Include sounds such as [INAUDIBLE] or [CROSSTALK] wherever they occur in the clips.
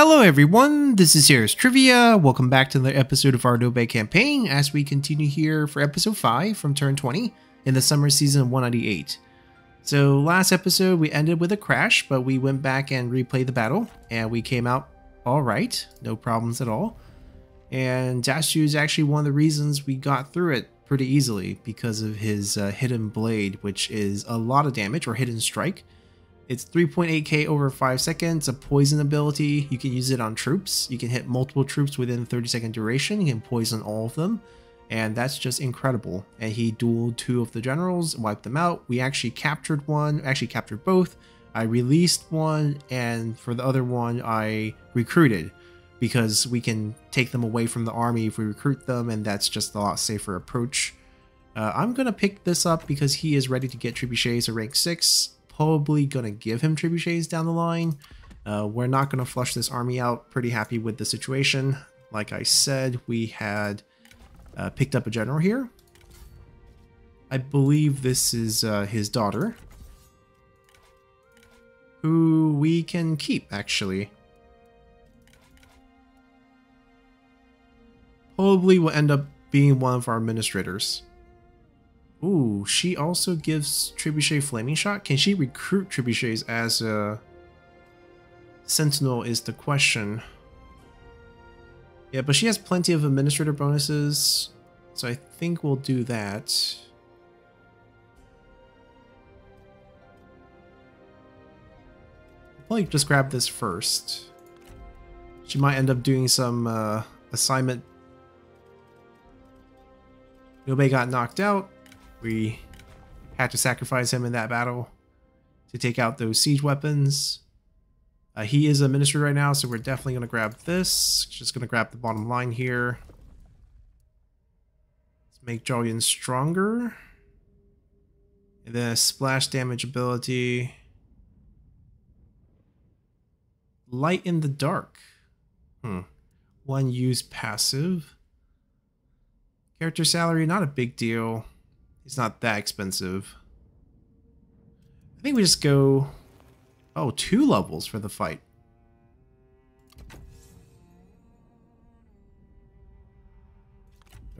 Hello everyone, this is Serious Trivia. Welcome back to another episode of our Liu Bei campaign as we continue here for episode 5 from turn 20 in the summer season 198. So last episode we ended with a crash, but we went back and replayed the battle and we came out alright, no problems at all. And Dashu is actually one of the reasons we got through it pretty easily because of his uh, hidden blade, which is a lot of damage or hidden strike. It's 3.8k over 5 seconds, a poison ability. You can use it on troops. You can hit multiple troops within 30 second duration. You can poison all of them. And that's just incredible. And he dueled two of the generals, wiped them out. We actually captured one, actually captured both. I released one, and for the other one, I recruited because we can take them away from the army if we recruit them, and that's just a lot safer approach. Uh, I'm going to pick this up because he is ready to get trebuchets to rank 6 probably going to give him trebuchets down the line. Uh, we're not going to flush this army out. Pretty happy with the situation. Like I said, we had uh, picked up a general here. I believe this is uh, his daughter. Who we can keep, actually. Probably will end up being one of our administrators. Ooh, she also gives Trebuchet Flaming Shot. Can she recruit Trebuchets as a Sentinel is the question. Yeah, but she has plenty of administrator bonuses, so I think we'll do that. Probably just grab this first. She might end up doing some uh, assignment. Nobody got knocked out. We had to sacrifice him in that battle to take out those siege weapons. Uh, he is a minister right now, so we're definitely going to grab this. Just going to grab the bottom line here. Let's make Julian stronger. And then splash damage ability. Light in the dark. Hmm. One use passive. Character salary, not a big deal. He's not that expensive. I think we just go... Oh, two levels for the fight.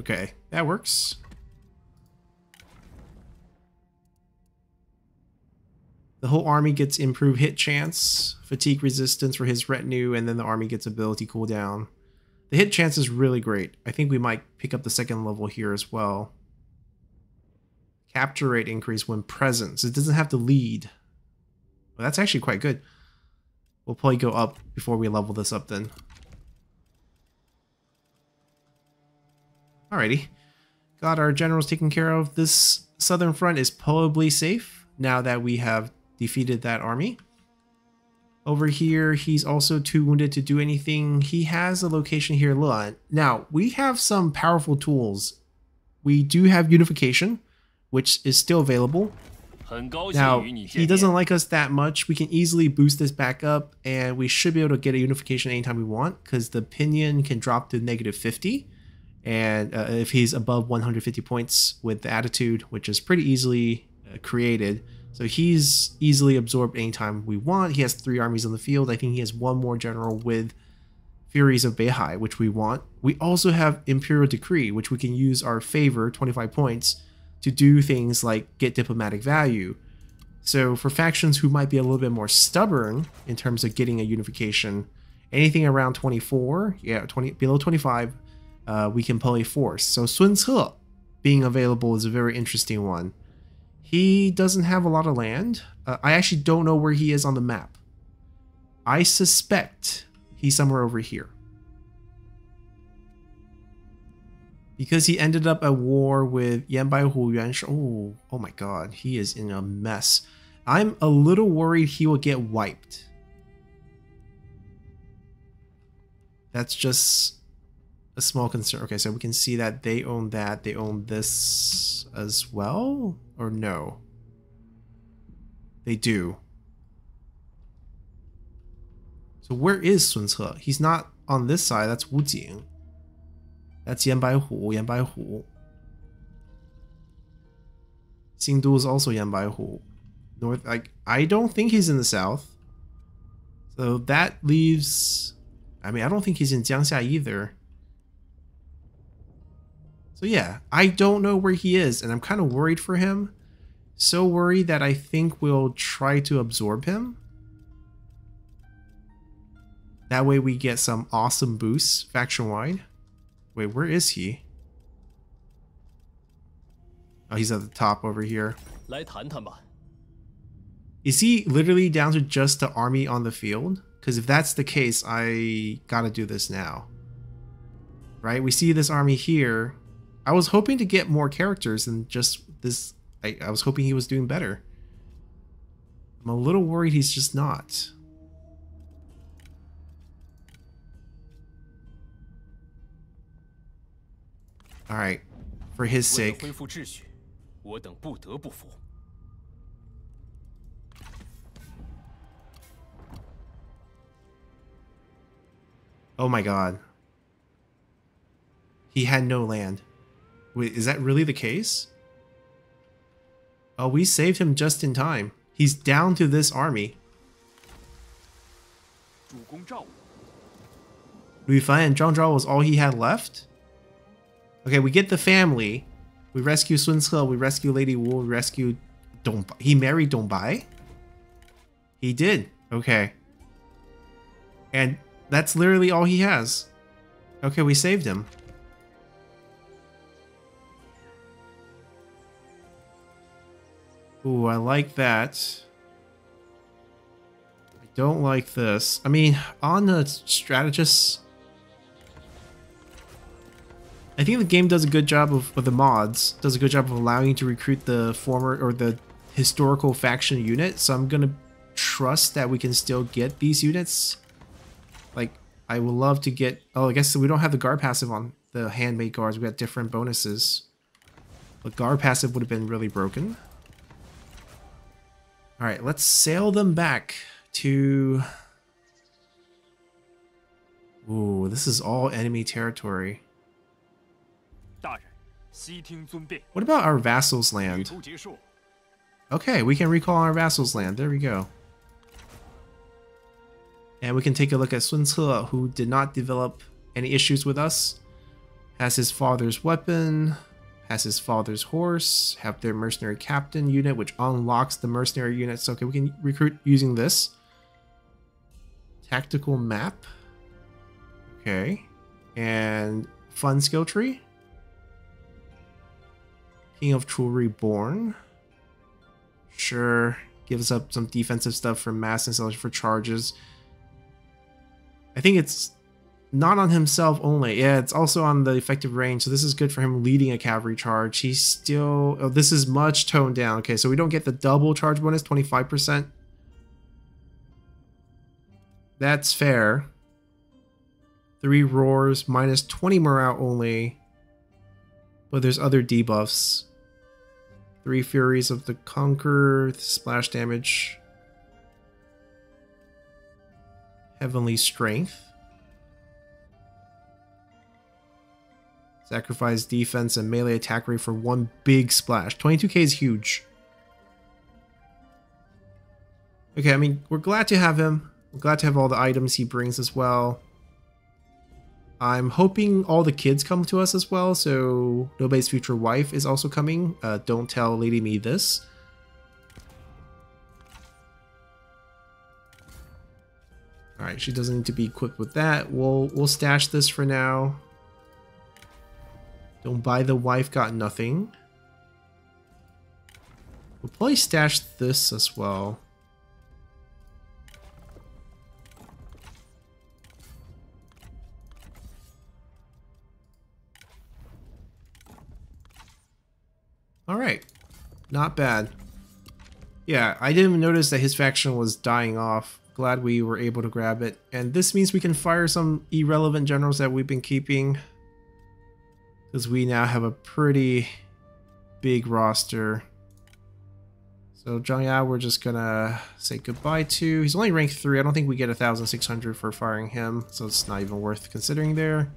Okay, that works. The whole army gets improved hit chance, fatigue resistance for his retinue, and then the army gets ability cooldown. The hit chance is really great. I think we might pick up the second level here as well. Capture rate increase when present. It doesn't have to lead. Well, that's actually quite good. We'll probably go up before we level this up then. Alrighty. Got our generals taken care of. This southern front is probably safe now that we have defeated that army. Over here, he's also too wounded to do anything. He has a location here. Now, we have some powerful tools. We do have unification, which is still available. Now, he doesn't like us that much. We can easily boost this back up, and we should be able to get a unification anytime we want, because the pinion can drop to negative 50. And uh, if he's above 150 points with the attitude, which is pretty easily uh, created, so he's easily absorbed anytime we want. He has three armies on the field. I think he has one more general with Furies of Beihai, which we want. We also have Imperial Decree, which we can use our favor, 25 points, to do things like get diplomatic value. So for factions who might be a little bit more stubborn in terms of getting a unification, anything around 24, yeah, 20 below 25, uh, we can play force. So Sun Ce being available is a very interesting one. He doesn't have a lot of land. Uh, I actually don't know where he is on the map. I suspect he's somewhere over here. Because he ended up at war with Yan Baihu Yuan. Oh, oh my god, he is in a mess. I'm a little worried he will get wiped. That's just a small concern. Okay, so we can see that they own that. They own this as well? Or no? They do. So where is Sun Ce? He's not on this side. That's Wu Jing. That's Yan Baihu, Yanbaihu. Xingdu is also Yan Baihu. North, like, I don't think he's in the south. So that leaves I mean, I don't think he's in Jiangxia either. So yeah, I don't know where he is, and I'm kind of worried for him. So worried that I think we'll try to absorb him. That way we get some awesome boosts faction-wide. Wait, where is he? Oh, he's at the top over here. Is he literally down to just the army on the field? Because if that's the case, I gotta do this now. Right? We see this army here. I was hoping to get more characters than just this. I, I was hoping he was doing better. I'm a little worried he's just not. Alright. For his sake. Oh my god. He had no land. Wait, is that really the case? Oh, we saved him just in time. He's down to this army. Fan and Zhang Zhao was all he had left? Okay, we get the family. We rescue Sun we rescue Lady Wu, we rescue Dong He married Dong Bai? He did. Okay. And that's literally all he has. Okay, we saved him. Ooh, I like that. I don't like this. I mean, on the strategists, I think the game does a good job of, of the mods, does a good job of allowing you to recruit the former or the historical faction unit. So I'm gonna trust that we can still get these units. Like, I would love to get. Oh, I guess we don't have the guard passive on the handmade guards. We got different bonuses. But guard passive would have been really broken. All right, let's sail them back to. Ooh, this is all enemy territory. What about our vassal's land? Okay, we can recall our vassal's land. There we go. And we can take a look at Sun Ce, who did not develop any issues with us. Has his father's weapon, has his father's horse, have their mercenary captain unit, which unlocks the mercenary units. Okay, we can recruit using this. Tactical map. Okay. And fun skill tree. King of Chu Reborn. Sure. Gives up some defensive stuff for mass installation for charges. I think it's not on himself only. Yeah, it's also on the effective range. So this is good for him leading a cavalry charge. He's still... Oh, this is much toned down. Okay, so we don't get the double charge bonus, 25%. That's fair. Three roars, minus 20 morale only. But there's other debuffs. Three Furies of the Conqueror, splash damage. Heavenly Strength. Sacrifice defense and melee attack rate for one big splash. 22k is huge. Okay, I mean, we're glad to have him. We're glad to have all the items he brings as well. I'm hoping all the kids come to us as well, so Liu Bei's future wife is also coming. Uh, don't tell Lady Mi this. Alright, she doesn't need to be equipped with that. We'll we'll stash this for now. Don't buy the wife got nothing. We'll probably stash this as well. Alright. Not bad. Yeah, I didn't even notice that his faction was dying off. Glad we were able to grab it. And this means we can fire some irrelevant generals that we've been keeping. Because we now have a pretty big roster. So Zhang Ya, we're just gonna say goodbye to. He's only ranked 3. I don't think we get 1,600 for firing him, so it's not even worth considering there.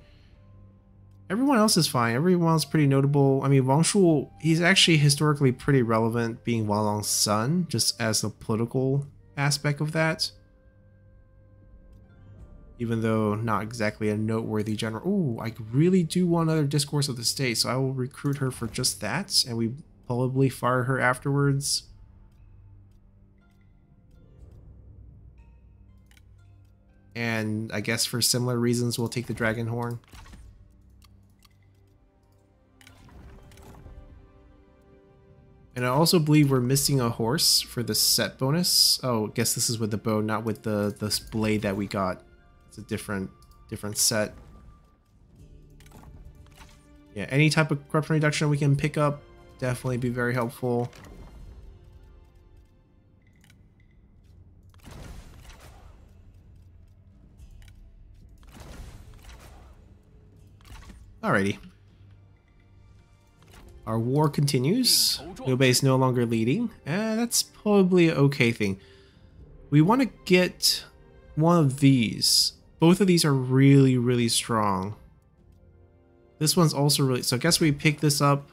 Everyone else is fine. Everyone else pretty notable. I mean, Wang Su, he's actually historically pretty relevant being Wang Lang's son, just as the political aspect of that. even though not exactly a noteworthy general. Ooh, I really do want another Discourse of the State, so I will recruit her for just that, and we probably fire her afterwards. And I guess for similar reasons, we'll take the Dragon Horn. And I also believe we're missing a horse for the set bonus. Oh, I guess this is with the bow, not with the, the blade that we got. It's a different different set. Yeah, any type of corruption reduction we can pick up definitely be very helpful. Alrighty. Our war continues. Liu Bei is no longer leading. Eh, that's probably an okay thing. We want to get one of these. Both of these are really, really strong. This one's also really... So I guess we pick this up.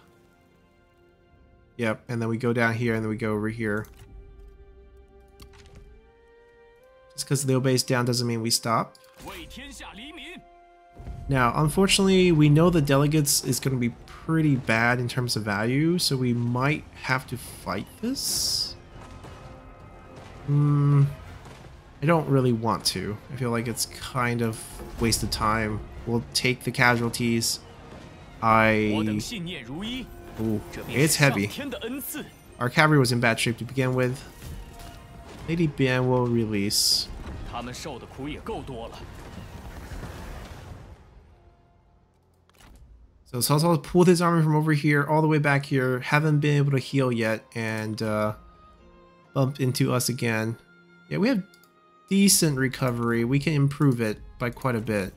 Yep, and then we go down here and then we go over here. Just because Liu Bei's down doesn't mean we stop. Now, unfortunately, we know the delegates is going to be pretty bad in terms of value, so we might have to fight this. Hmm. I don't really want to. I feel like it's kind of wasted time. We'll take the casualties. I... Ooh, it's heavy. Our cavalry was in bad shape to begin with. Lady Bian will release. So Cao pulled his army from over here all the way back here, haven't been able to heal yet, and uh, bumped into us again. Yeah, we have decent recovery. We can improve it by quite a bit.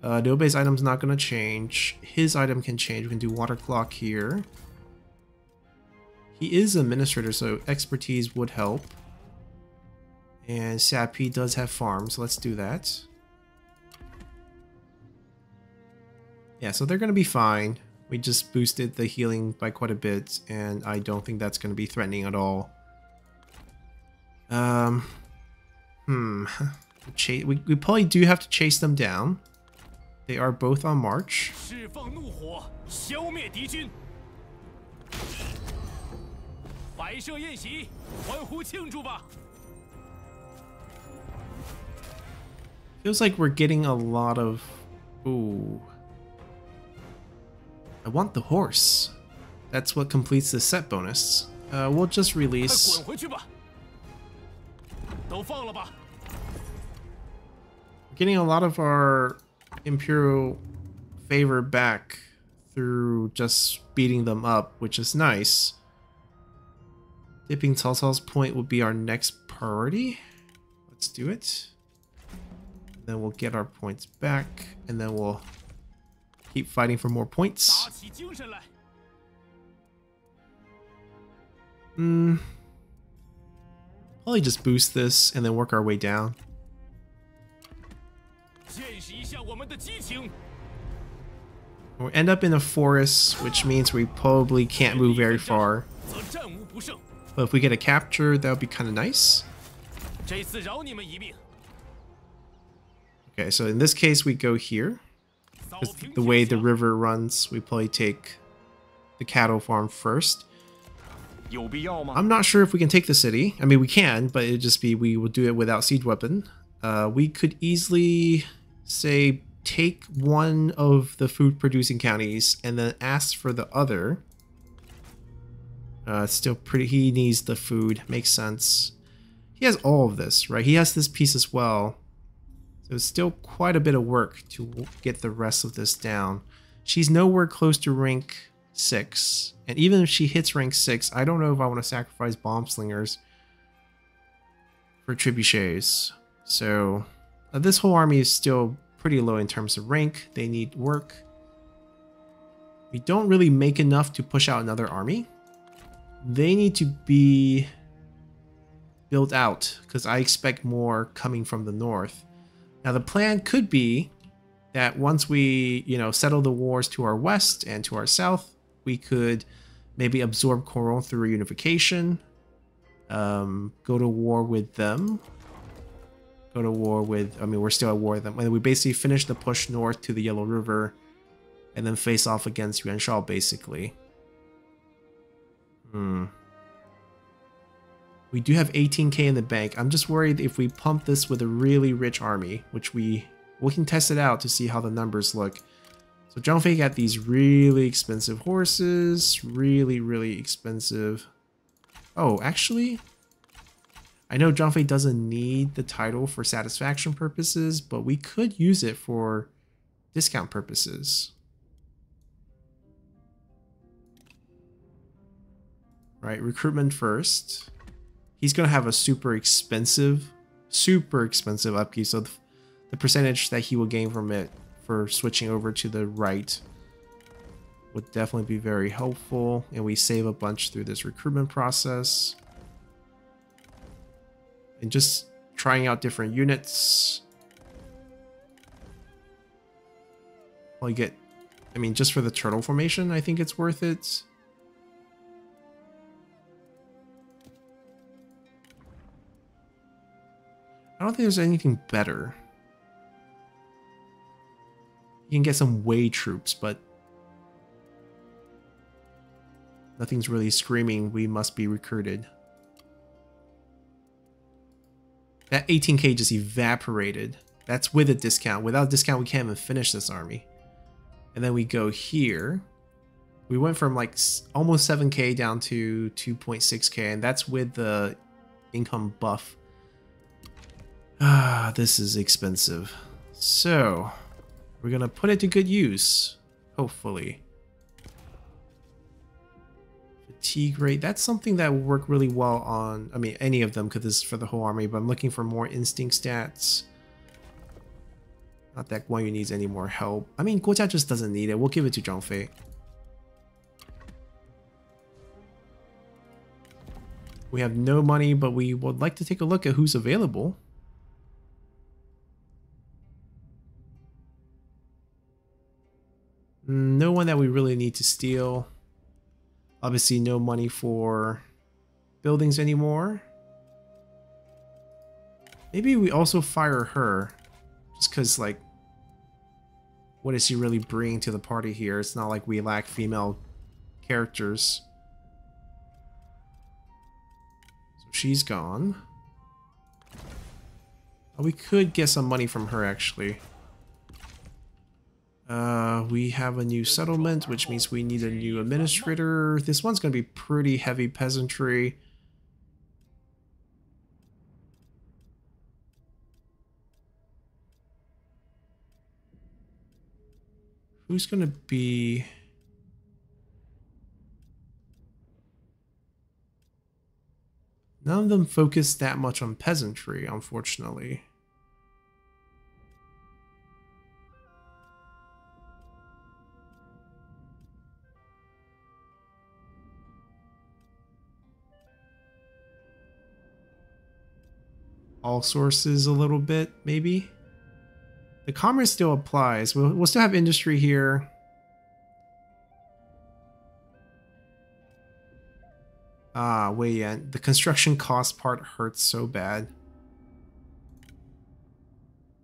Uh, Bei's item's not going to change. His item can change. We can do water clock here. He is administrator, so expertise would help. And Xiapi does have farms. Let's do that. Yeah, so they're going to be fine. We just boosted the healing by quite a bit, and I don't think that's going to be threatening at all. Um, hmm. [LAUGHS] we, we probably do have to chase them down. They are both on march. Feels like we're getting a lot of... Ooh. I want the horse. That's what completes the set bonus. Uh, we'll just release... We're getting a lot of our Imperial favor back through just beating them up, which is nice. Dipping Cao point would be our next priority. Let's do it. Then we'll get our points back, and then we'll Keep fighting for more points. Hmm. Probably just boost this and then work our way down. We end up in a forest, which means we probably can't move very far. But if we get a capture, that would be kind of nice. Okay, so in this case, we go here the way the river runs, we probably take the cattle farm first. I'm not sure if we can take the city. I mean, we can, but it'd just be we will do it without siege weapon. Uh, we could easily say take one of the food producing counties and then ask for the other. Uh, still pretty, he needs the food, makes sense. He has all of this, right? He has this piece as well. So it's still quite a bit of work to get the rest of this down. She's nowhere close to rank 6. And even if she hits rank 6, I don't know if I want to sacrifice bomb slingers for trebuchets. So uh, this whole army is still pretty low in terms of rank. They need work. We don't really make enough to push out another army. They need to be built out because I expect more coming from the north. Now the plan could be that once we, you know, settle the wars to our west and to our south, we could maybe absorb Kong Rong through reunification, um, go to war with them, go to war with, I mean, we're still at war with them. We basically finish the push north to the Yellow River and then face off against Yuan Shao, basically. Hmm. We do have 18k in the bank. I'm just worried if we pump this with a really rich army, which we we can test it out to see how the numbers look. So Zhang got these really expensive horses, really, really expensive. Oh, actually, I know Zhang doesn't need the title for satisfaction purposes, but we could use it for discount purposes. Right, recruitment first he's going to have a super expensive, super expensive upkeep. So the, the percentage that he will gain from it for switching over to the right would definitely be very helpful. And we save a bunch through this recruitment process. And just trying out different units. Well, you get, I mean, just for the turtle formation, I think it's worth it. I don't think there's anything better. You can get some way troops, but nothing's really screaming we must be recruited. That 18k just evaporated. That's with a discount. Without discount, we can't even finish this army. And then we go here. We went from like almost 7k down to 2.6k, and that's with the income buff. Ah, this is expensive. So, we're gonna put it to good use, hopefully. Fatigue rate, that's something that will work really well on, I mean, any of them, because this is for the whole army, but I'm looking for more instinct stats. Not that Guan Yu needs any more help. I mean, Guo Jia just doesn't need it. We'll give it to Zhang Fei. We have no money, but we would like to take a look at who's available. No one that we really need to steal. Obviously no money for buildings anymore. Maybe we also fire her. Just because, like, what is she really bringing to the party here? It's not like we lack female characters. So she's gone. We could get some money from her, actually. Uh, we have a new settlement, which means we need a new administrator. This one's going to be pretty heavy peasantry. Who's going to be... None of them focus that much on peasantry, unfortunately. All sources a little bit, maybe. The commerce still applies. We'll, we'll still have industry here. Ah, wait, yeah. The construction cost part hurts so bad.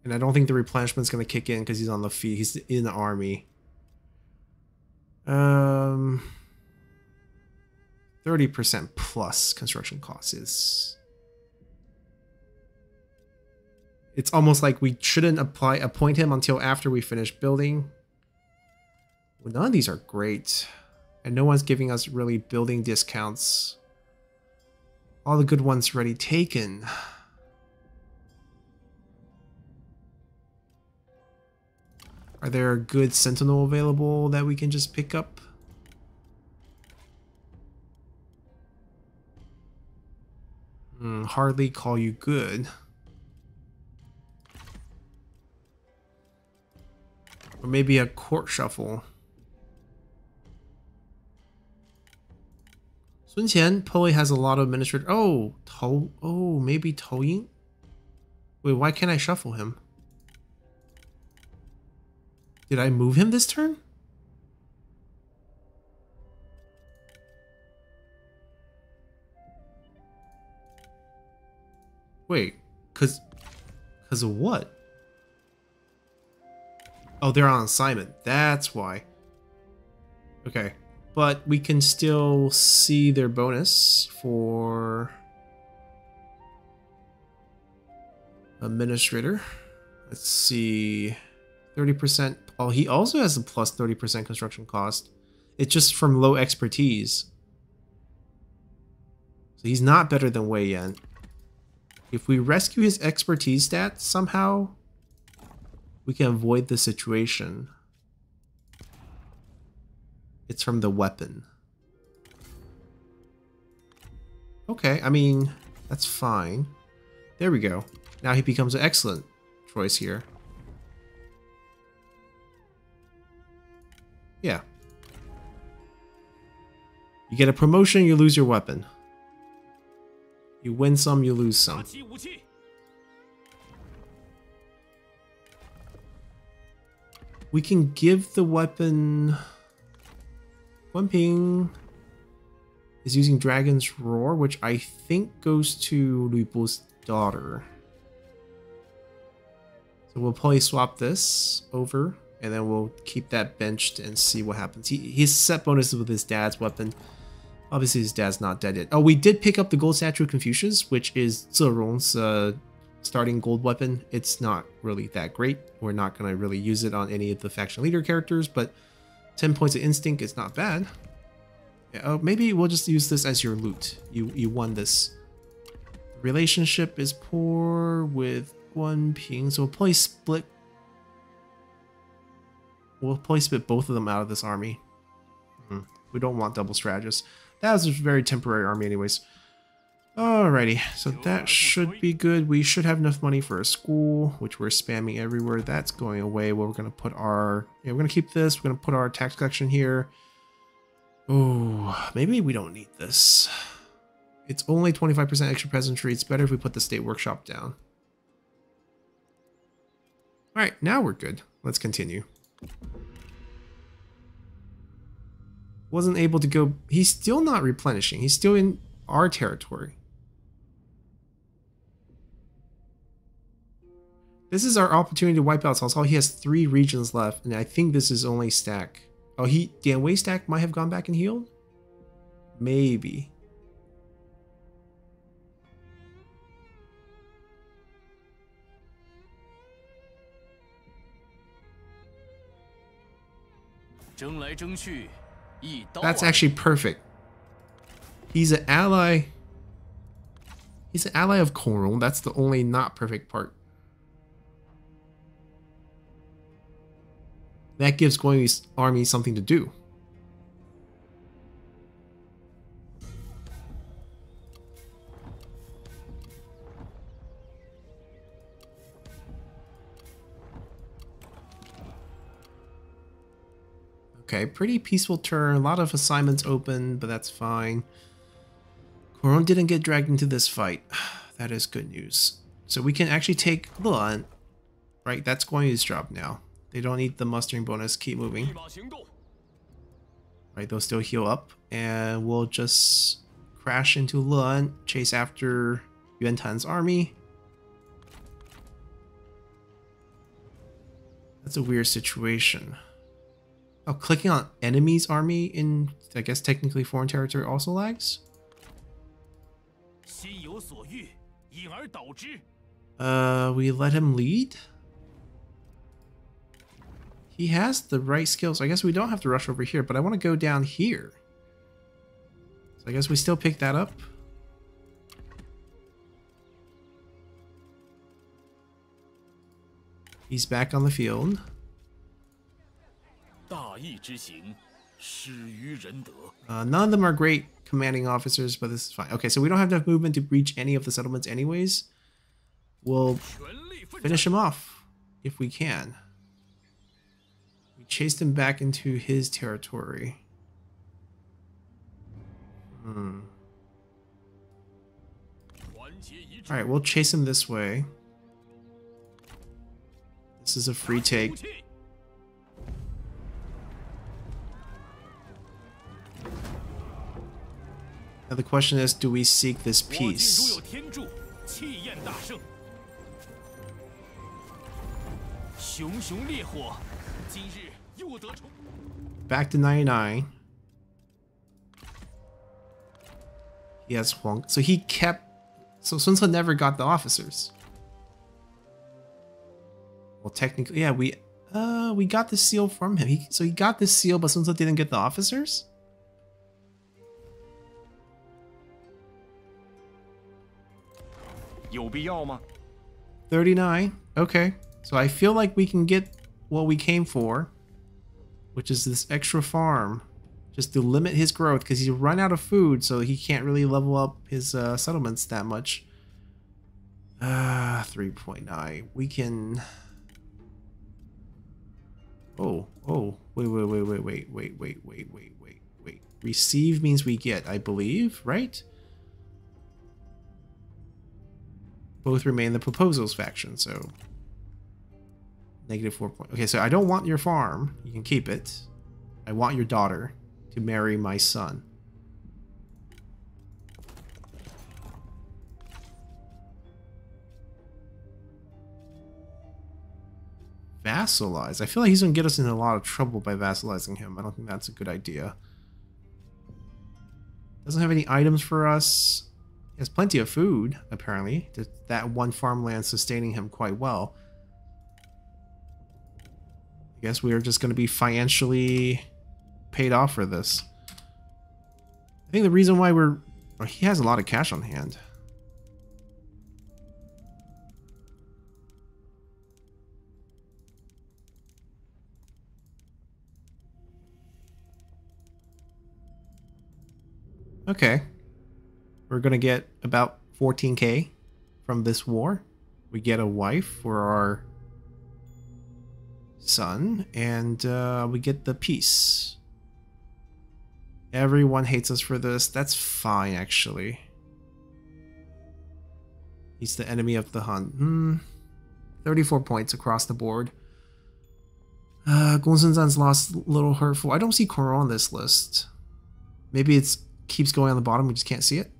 And I don't think the replenishment's going to kick in because he's on the feet. He's in the army. Um, 30% plus construction costs is it's almost like we shouldn't apply appoint him until after we finish building. Well, none of these are great. And no one's giving us really building discounts. All the good ones already taken. Are there good sentinel available that we can just pick up? Hmm, hardly call you good. Or maybe a court shuffle. Sun Qian probably has a lot of administrator. Oh, Tou. Oh, maybe Tou Ying. Wait, why can't I shuffle him? Did I move him this turn? Wait, cause, Because of what? Oh, they're on assignment. That's why. Okay. But we can still see their bonus for administrator. Let's see. 30%. Oh, he also has a plus 30% construction cost. It's just from low expertise. So he's not better than Wei Yan. If we rescue his expertise stat somehow, we can avoid the situation. It's from the weapon. Okay, I mean, that's fine. There we go. Now he becomes an excellent choice here. Yeah. You get a promotion, you lose your weapon. You win some, you lose some. We can give the weapon... Ping is using Dragon's Roar, which I think goes to Lu Bu's daughter. So we'll probably swap this over, and then we'll keep that benched and see what happens. He, he's set bonuses with his dad's weapon. Obviously, his dad's not dead yet. Oh, we did pick up the Gold Statue of Confucius, which is Zerong's uh, starting gold weapon. It's not really that great. We're not going to really use it on any of the faction leader characters, but 10 points of instinct is not bad. Oh, maybe we'll just use this as your loot. You you won this. Relationship is poor with one ping, so we'll probably split. We'll probably split both of them out of this army. Hmm. We don't want double strategists. That was a very temporary army anyways. Alrighty, so that should be good. We should have enough money for a school, which we're spamming everywhere. That's going away. Well, we're going to put our... Yeah, we're going to keep this. We're going to put our tax collection here. Oh, maybe we don't need this. It's only 25% extra peasantry. It's better if we put the state workshop down. Alright, now we're good. Let's continue. Wasn't able to go... He's still not replenishing. He's still in our territory. This is our opportunity to wipe out Cao. He has three regions left, and I think this is only stack. Oh, he Dian Wei stack might have gone back and healed? Maybe. That's actually perfect. He's an ally. He's an ally of Kong Rong. That's the only not perfect part. That gives Guang's army something to do. Okay, pretty peaceful turn. A lot of assignments open, but that's fine. Kong didn't get dragged into this fight. [SIGHS] that is good news. So we can actually take Luan. Right, that's Guan job now. They don't need the mustering bonus. Keep moving. Right, they'll still heal up. And we'll just crash into Lun, chase after Yuan Tan's army. That's a weird situation. Oh, clicking on enemy's army in, I guess, technically foreign territory also lags? Uh, we let him lead? He has the right skills. I guess we don't have to rush over here, but I want to go down here. So I guess we still pick that up. He's back on the field. Uh, none of them are great commanding officers, but this is fine. Okay, so we don't have enough movement to breach any of the settlements anyways. We'll finish him off if we can chased him back into his territory. Hmm. Alright, we'll chase him this way. This is a free take. Now the question is, do we seek this peace? Back to 99. He has Huang. So he kept... So Sun Ce never got the officers. Well, technically, yeah, we... Uh, we got the seal from him. He, so he got the seal, but Sun Ce didn't get the officers? Thirty-nine. Okay. So I feel like we can get what we came for which is this extra farm, just to limit his growth because he's run out of food, so he can't really level up his uh, settlements that much. Ah, uh, 3.9. We can... Oh, oh, wait, wait, wait, wait, wait, wait, wait, wait, wait, wait, wait. Receive means we get, I believe, right? both remain the proposals faction, so negative four points. Okay, so I don't want your farm. You can keep it. I want your daughter to marry my son. Vassalize. I feel like he's going to get us in a lot of trouble by vassalizing him. I don't think that's a good idea. Doesn't have any items for us He has plenty of food, apparently. That one farmland sustaining him quite well. I guess we are just going to be financially paid off for this. I think the reason why we're... Oh, he has a lot of cash on hand. Okay. We're going to get about 14k from this war. We get a wife for our son, and uh, we get the peace. Everyone hates us for this. That's fine, actually. He's the enemy of the hunt. Hmm. 34 points across the board. Uh, Gongsun lost Little Hurtful. I don't see Kong Rong on this list. Maybe it keeps going on the bottom, we just can't see it.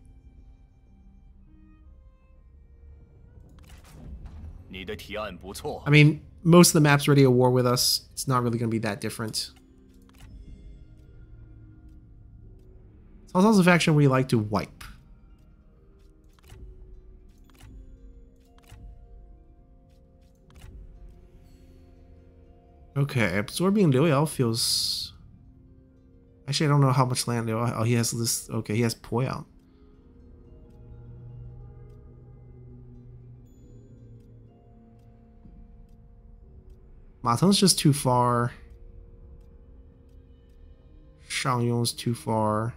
I mean, most of the maps ready at war with us. It's not really going to be that different. It's also a faction we like to wipe. Okay, absorbing Liu feels... Actually, I don't know how much land Liu Oh, he has this... Okay, he has Poyang. Ma Teng's just too far. Shangyong's too far.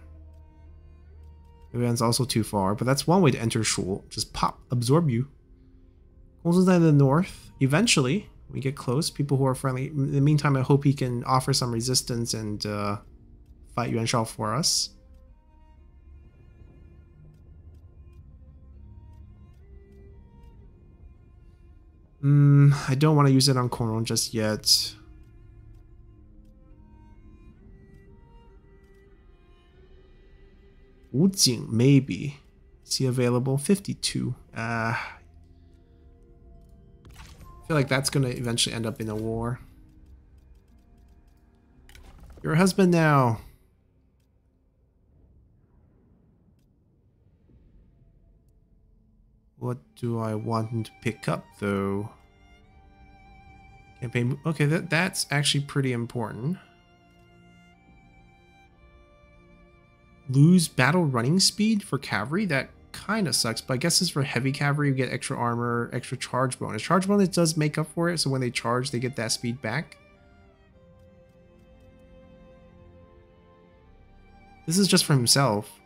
Yuan's also too far, but that's one way to enter Shul. Just pop, absorb you. Gongsun's in the north. Eventually, we get close. People who are friendly. In the meantime, I hope he can offer some resistance and uh, fight Yuan Shao for us. Mm, I don't want to use it on Kong Rong just yet. Wu Jing, maybe. Is he available? 52. Uh, I feel like that's going to eventually end up in a war. Your husband now. What do I want to pick up though? Campaign. Okay, that that's actually pretty important. Lose battle running speed for cavalry. That kind of sucks, but I guess it's for heavy cavalry. You get extra armor, extra charge bonus. Charge bonus does make up for it, so when they charge, they get that speed back. This is just for himself.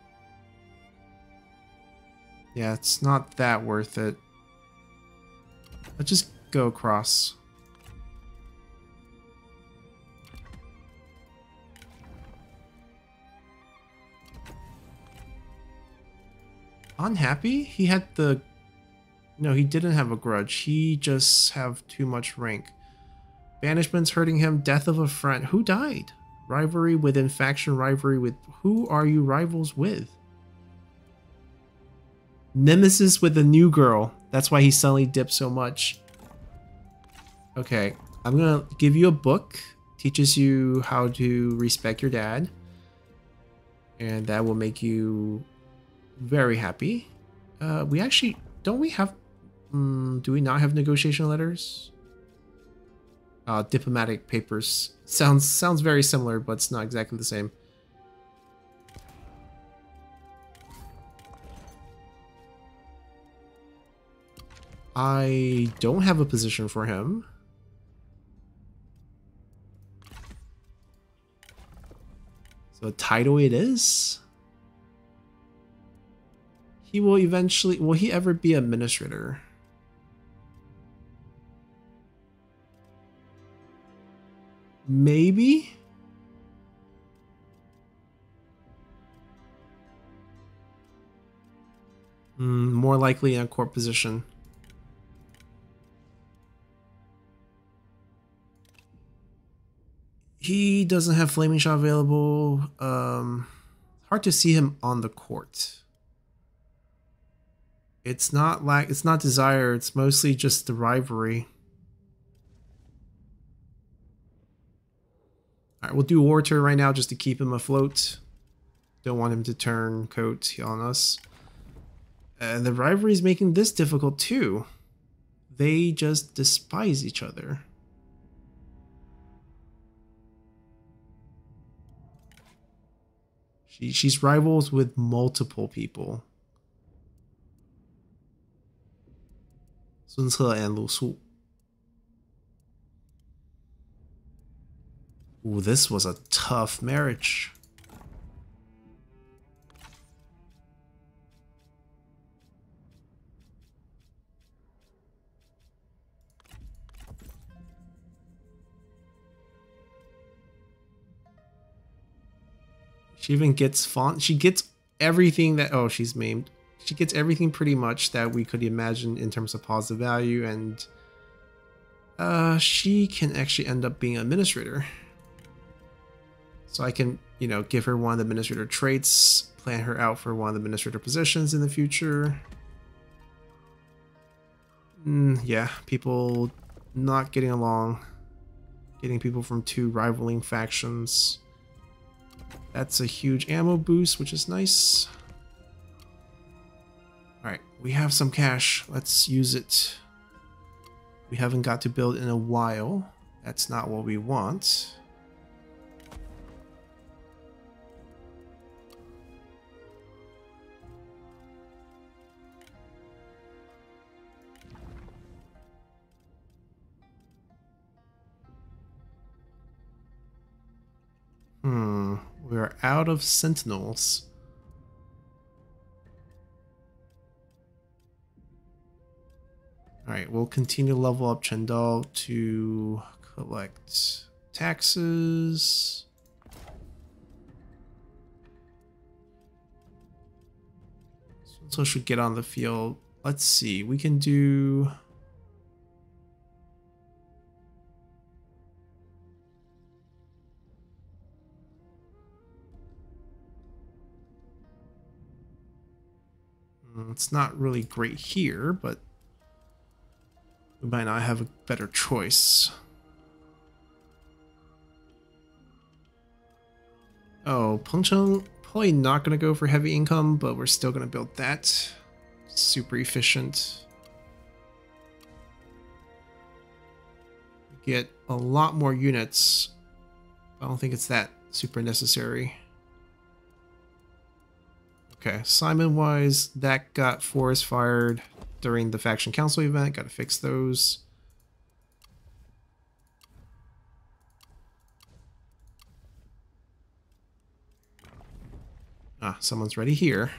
Yeah, it's not that worth it. Let's just go across. Unhappy? He had the... No, he didn't have a grudge. He just have too much rank. Banishment's hurting him. Death of a friend. Who died? Rivalry within faction rivalry with... Who are you rivals with? Nemesis with a new girl. That's why he suddenly dipped so much. Okay. I'm gonna give you a book. Teaches you how to respect your dad. And that will make you very happy. Uh, we actually, don't we have, um, do we not have negotiation letters? Uh, diplomatic papers. Sounds, sounds very similar, but it's not exactly the same. I don't have a position for him. So title it is. He will eventually, will he ever be administrator? Maybe? Mm, more likely in a court position. He doesn't have Flaming Shot available. Um, hard to see him on the court. It's not like it's not desire. It's mostly just the rivalry. All right, we'll do Orator right now just to keep him afloat. Don't want him to turn coat on us. And the rivalry is making this difficult too. They just despise each other. She, she's rivals with multiple people. Sun Ce and Lu Su. Ooh, this was a tough marriage. She even gets font. She gets everything that. Oh, she's maimed. She gets everything pretty much that we could imagine in terms of positive value, and uh, she can actually end up being administrator. So I can, you know, give her one of the administrator traits, plan her out for one of the administrator positions in the future. Mm, yeah, people not getting along. Getting people from two rivaling factions. That's a huge ammo boost, which is nice. Alright, we have some cash. Let's use it. We haven't got to build in a while. That's not what we want. Hmm, we are out of sentinels. Alright, we'll continue to level up Chendal to collect taxes. So should get on the field. Let's see, we can do... it's not really great here, but we might not have a better choice. Oh, Pengcheng probably not going to go for heavy income, but we're still going to build that. Super efficient. Get a lot more units. I don't think it's that super necessary. Okay, Simon wise, that got forest fired during the faction council event. Got to fix those. Ah, someone's ready here.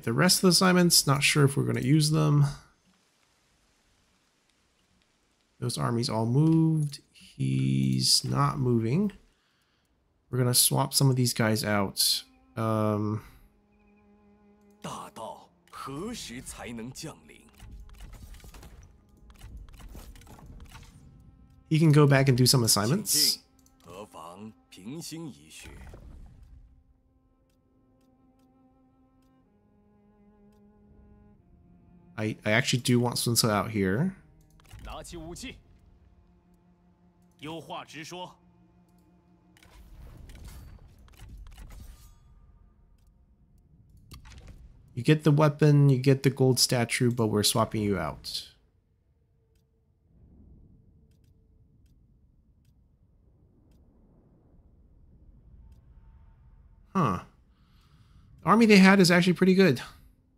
Alright, the rest of the assignments, not sure if we're going to use them. Those armies all moved. He's not moving. We're gonna swap some of these guys out. Um, 大道何时才能降临？ he can go back and do some 请 assignments. 进，何妨平心一叙？ I, I actually do want Sun out here. You get the weapon, you get the gold statue, but we're swapping you out. Huh. The army they had is actually pretty good.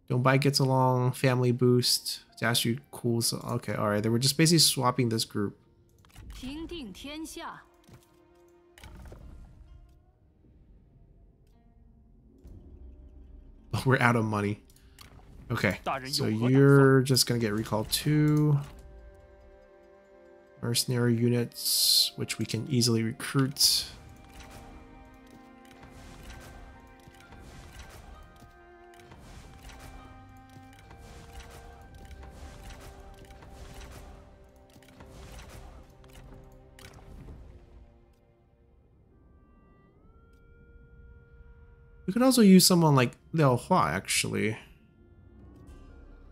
Don't buy gets along, family boost, dash you So Okay, alright, They were just basically swapping this group. [LAUGHS] we're out of money. Okay, so you're just gonna get recall two mercenary units, which we can easily recruit. We could also use someone like Liao Hua, actually.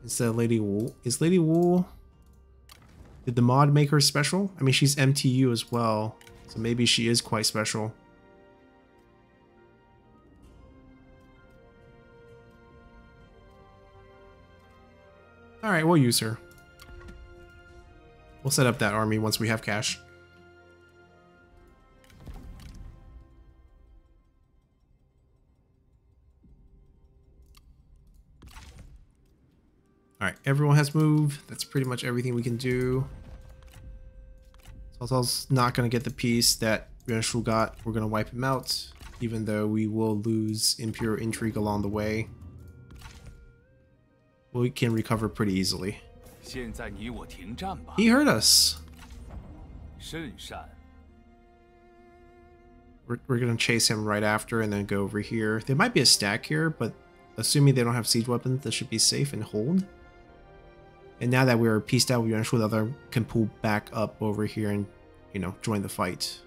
Instead of Lady Wu. Is Lady Wu... Did the mod make her special? I mean, she's MTU as well. So maybe she is quite special. Alright, we'll use her. We'll set up that army once we have cash. Alright, everyone has move. That's pretty much everything we can do. Telltale's not going to get the piece that Yuan Shu got. We're going to wipe him out, even though we will lose Impure Intrigue along the way. We can recover pretty easily. He heard us. We're, we're going to chase him right after and then go over here. There might be a stack here, but assuming they don't have siege weapons, this should be safe and hold. And now that we're pieced out Yuan Shu, the other can pull back up over here and, you know, join the fight.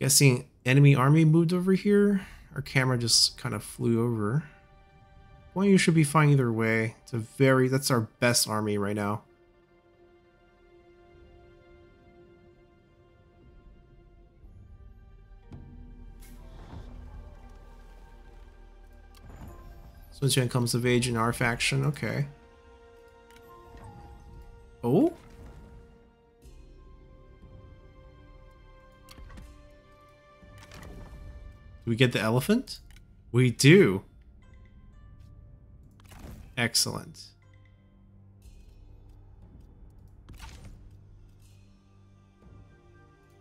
Guessing enemy army moved over here. Our camera just kind of flew over. Well, you should be fine either way. It's a very, that's our best army right now. Sun Quan comes of age in our faction, okay. Oh? Do we get the elephant? We do. Excellent.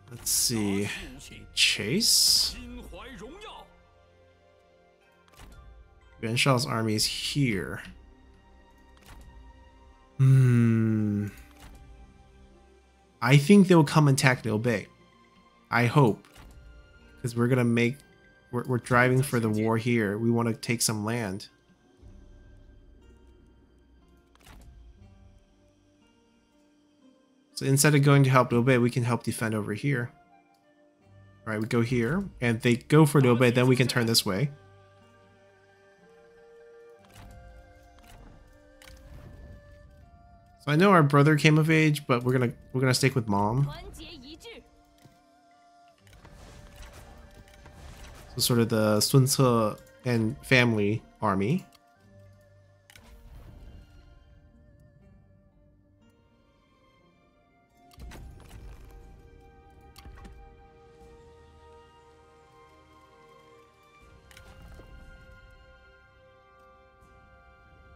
Let's see. Chase? Yuan Shao's army is here. Hmm. I think they'll come attack Liu Bei. I hope. Because we're going to make we're, we're driving for the war here. We want to take some land. So instead of going to help Bei, we can help defend over here. Alright, we go here. And they go for Liu Bei, then we can turn this way. So I know our brother came of age, but we're gonna we're gonna stick with mom. Sort of the Sun Ce and family army.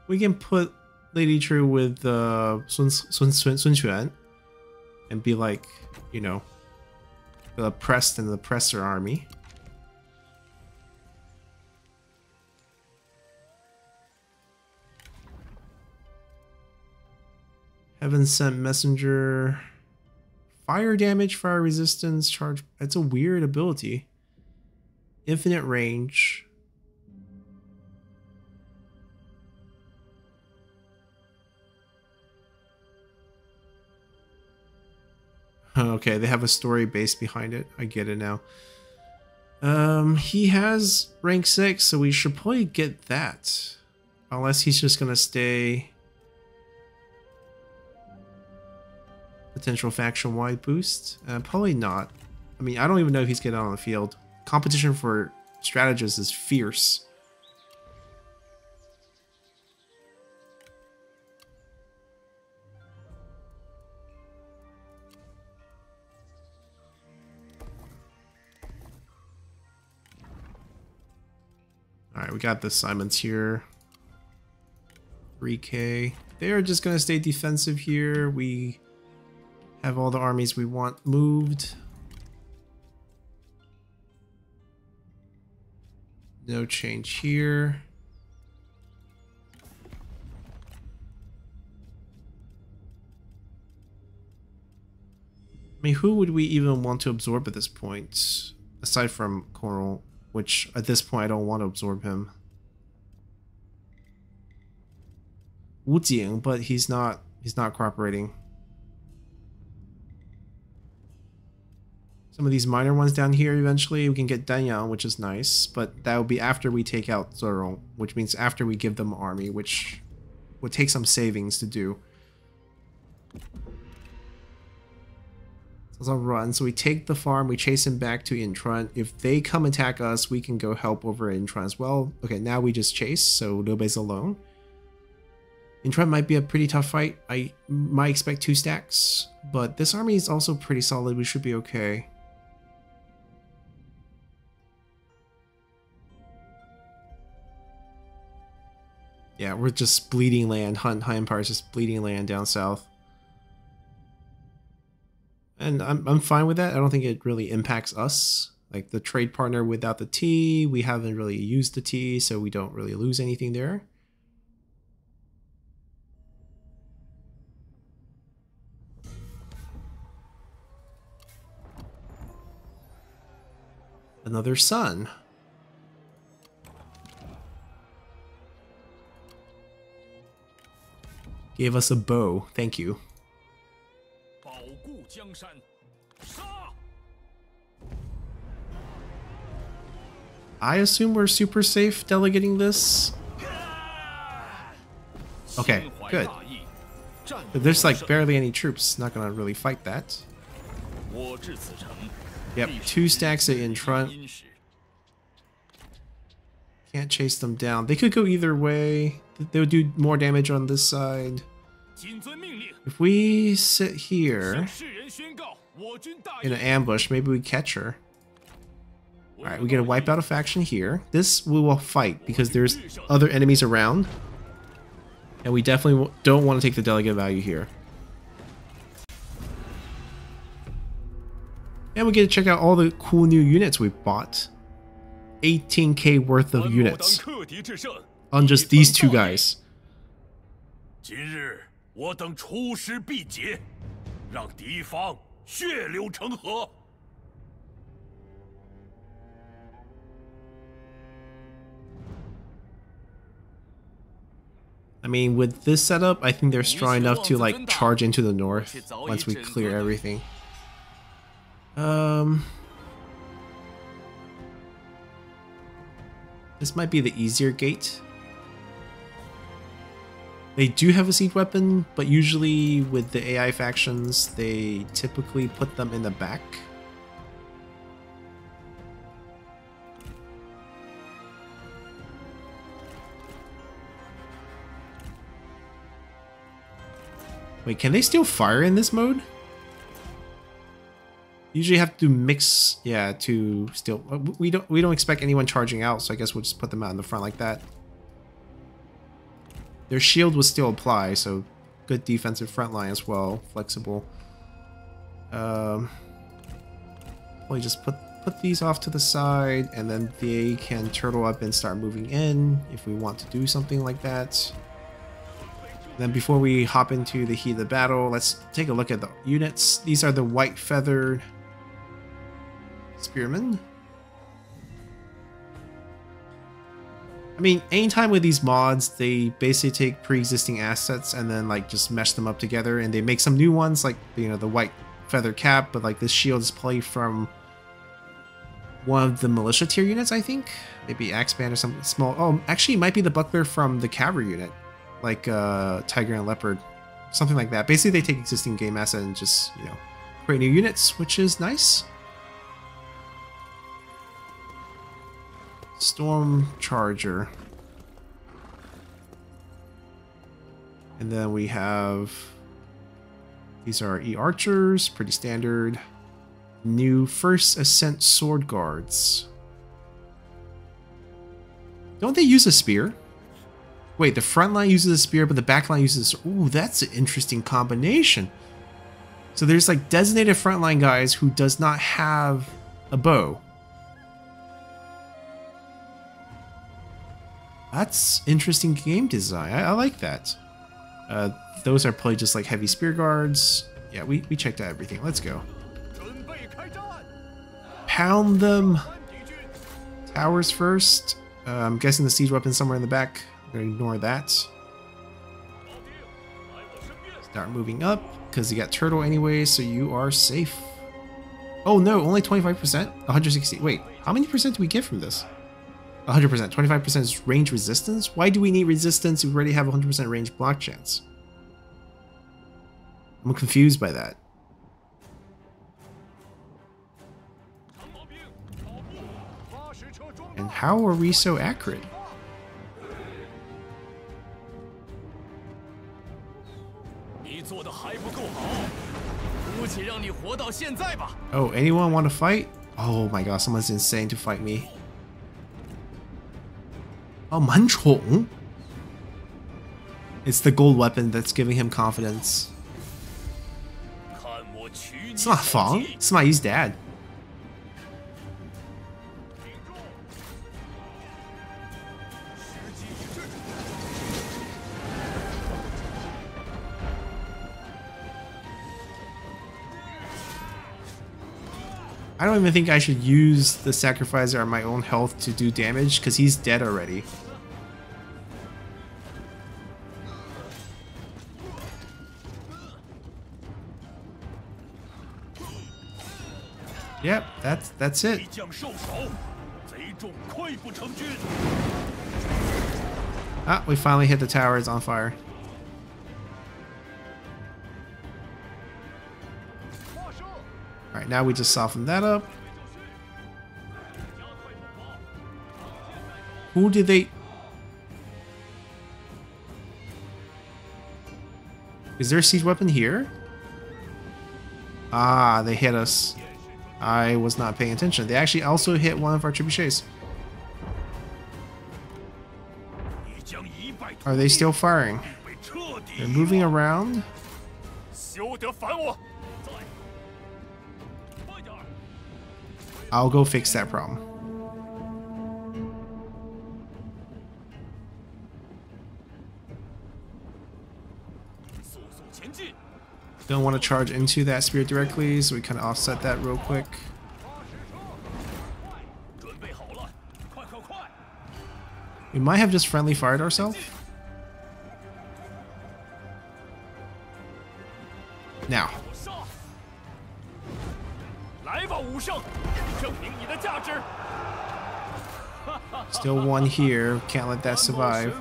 We can put Lady True with uh, Sun, Sun, Sun, Sun Quan and be like, you know, the oppressed and the oppressor army. Heaven sent messenger. Fire damage, fire resistance, charge. It's a weird ability. Infinite range. Okay, they have a story base behind it. I get it now. Um, he has rank 6, so we should probably get that. Unless he's just gonna stay... Potential faction-wide boost? Uh, probably not. I mean, I don't even know if he's getting out on the field. Competition for strategists is fierce. Alright, we got the Simons here. 3k. They are just going to stay defensive here. We have all the armies we want moved. No change here. I mean, who would we even want to absorb at this point? Aside from Coral, which at this point I don't want to absorb him. Wu Jing, but he's not he's not cooperating. Some of these minor ones down here eventually we can get Danyang, which is nice, but that would be after we take out Zoro, which means after we give them army, which would take some savings to do. So run. So we take the farm, we chase him back to Intron. If they come attack us, we can go help over Intron as well. Okay, now we just chase, so Bei's alone. Intron might be a pretty tough fight. I might expect two stacks, but this army is also pretty solid. We should be okay. Yeah, we're just bleeding land. Hunt High Empire is just bleeding land down south. And I'm, I'm fine with that. I don't think it really impacts us. Like the trade partner without the T, we haven't really used the T, so we don't really lose anything there. Another sun. Gave us a bow. Thank you. I assume we're super safe delegating this. Okay, good. [SIGHS] There's like barely any troops. Not gonna really fight that. Yep, two stacks in front. Can't chase them down. They could go either way. They would do more damage on this side. If we sit here in an ambush, maybe we catch her. Alright, we get to wipe out a faction here. This we will fight because there's other enemies around. And we definitely don't want to take the delegate value here. And we get to check out all the cool new units we bought. 18k worth of units. On just these two guys. 今日我等出师必捷，让敌方血流成河。I mean, with this setup, I think they're strong enough to like charge into the north once we clear everything. Um, this might be the easier gate. They do have a siege weapon, but usually with the AI factions, they typically put them in the back. Wait, can they still fire in this mode? Usually have to mix, yeah, to still. We don't we don't expect anyone charging out, so I guess we'll just put them out in the front like that. Their shield will still apply, so good defensive front line as well, flexible. Um, probably just put put these off to the side, and then they can turtle up and start moving in if we want to do something like that. Then before we hop into the heat of the battle, let's take a look at the units. These are the white feathered spearmen. I mean, anytime with these mods, they basically take pre-existing assets and then like just mesh them up together and they make some new ones like, you know, the white feather cap, but like this shield is probably from one of the militia tier units, I think. Maybe Axeman or something small. Oh, actually, it might be the buckler from the cavalry unit, like uh, Tiger and Leopard, something like that. Basically, they take existing game asset and just, you know, create new units, which is nice. Storm Charger. And then we have... These are E-Archers, pretty standard. New First Ascent Sword Guards. Don't they use a spear? Wait, the front line uses a spear, but the back line uses... Ooh, that's an interesting combination. So there's like designated frontline guys who does not have a bow. That's interesting game design. I, I like that. Uh, those are probably just like heavy spear guards. Yeah, we, we checked out everything. Let's go. Pound them! Towers first. Uh, I'm guessing the siege weapon somewhere in the back. I'm going to ignore that. Start moving up, because you got turtle anyway, so you are safe. Oh no, only 25%? 160. Wait, how many percent do we get from this? 100%. 25% is range resistance? Why do we need resistance if we already have 100% range block chance? I'm confused by that. And how are we so accurate? Oh, anyone want to fight? Oh my god, someone's insane to fight me. Oh, Man Chong? It's the gold weapon that's giving him confidence. It's not Fong. It's Mayu's dad. I don't even think I should use the sacrificer on my own health to do damage because he's dead already. Yep, that's that's it. Ah, we finally hit the towers on fire. Alright, now we just soften that up. Who did they... Is there a siege weapon here? Ah, they hit us. I was not paying attention. They actually also hit one of our trebuchets. Are they still firing? They're moving around. I'll go fix that problem. Don't want to charge into that spear directly, so we kind of offset that real quick. We might have just friendly fired ourselves. No one here. Can't let that survive.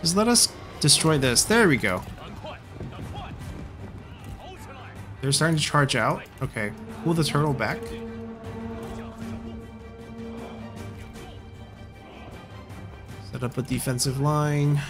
Just let us destroy this. There we go. They're starting to charge out. Okay, pull the turtle back. Up a defensive line.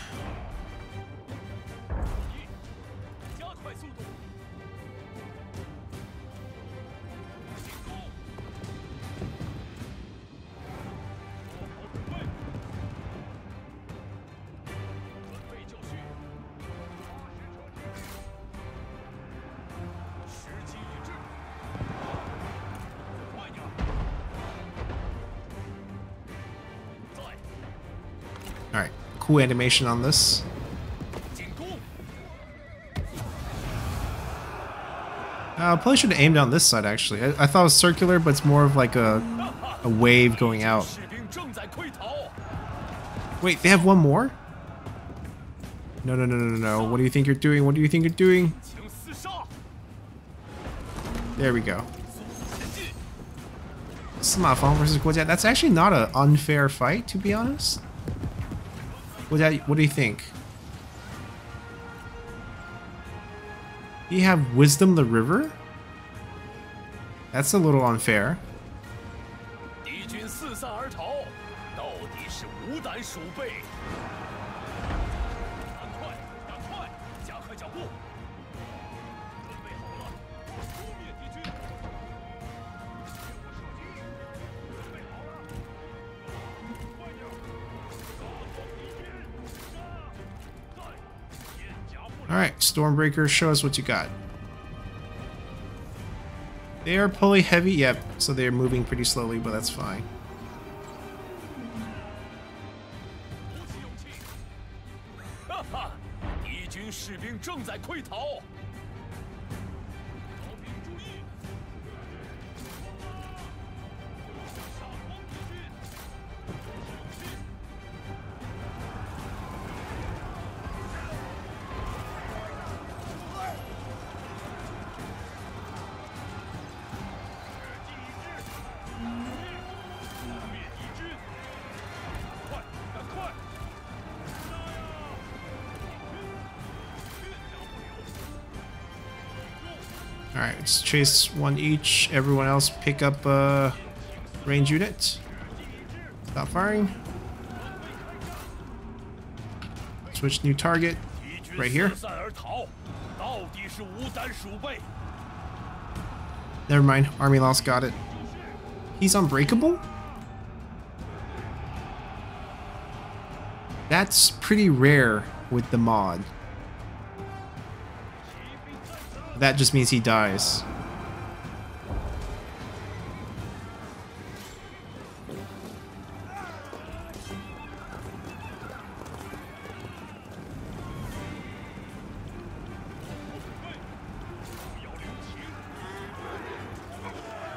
cool animation on this. I uh, probably should have aimed on this side, actually. I, I, thought it was circular, but it's more of like a, a wave going out. Wait, they have one more? No, no, no, no, no, What do you think you're doing? What do you think you're doing? There we go. Smartphone versus Guo Jia. That's actually not an unfair fight, to be honest. Jia, what do you think? You have Wisdom the River? That's a little unfair. Stormbreaker, show us what you got. They are pulley heavy, yep, so they're moving pretty slowly, but that's fine. [LAUGHS] Let's chase one each. Everyone else pick up a range unit. Stop firing. Switch new target. Right here. Never mind. Army lost got it. He's unbreakable? That's pretty rare with the mod that just means he dies.